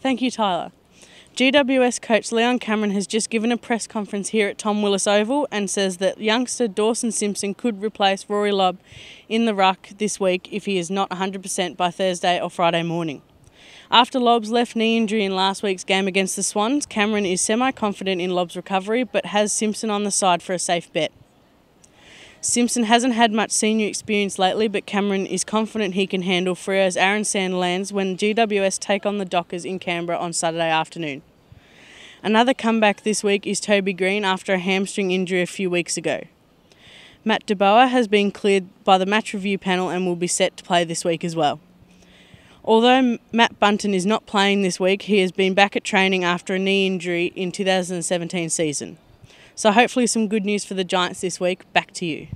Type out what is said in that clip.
Thank you, Tyler. GWS coach Leon Cameron has just given a press conference here at Tom Wills Oval and says that youngster Dawson Simpson could replace Rory Lobb in the ruck this week if he is not 100% by Thursday or Friday morning. After Lobb's left knee injury in last week's game against the Swans, Cameron is semi confident in Lobb's recovery but has Simpson on the side for a safe bet. Simpson hasn't had much senior experience lately, but Cameron is confident he can handle Freo's Aaron Sandilands when GWS take on the Dockers in Canberra on Saturday afternoon. Another comeback this week is Toby Greene after a hamstring injury a few weeks ago. Matt DeBoer has been cleared by the match review panel and will be set to play this week as well. Although Matt Buntine is not playing this week, he has been back at training after a knee injury in 2017 season. So hopefully some good news for the Giants this week. Back to you.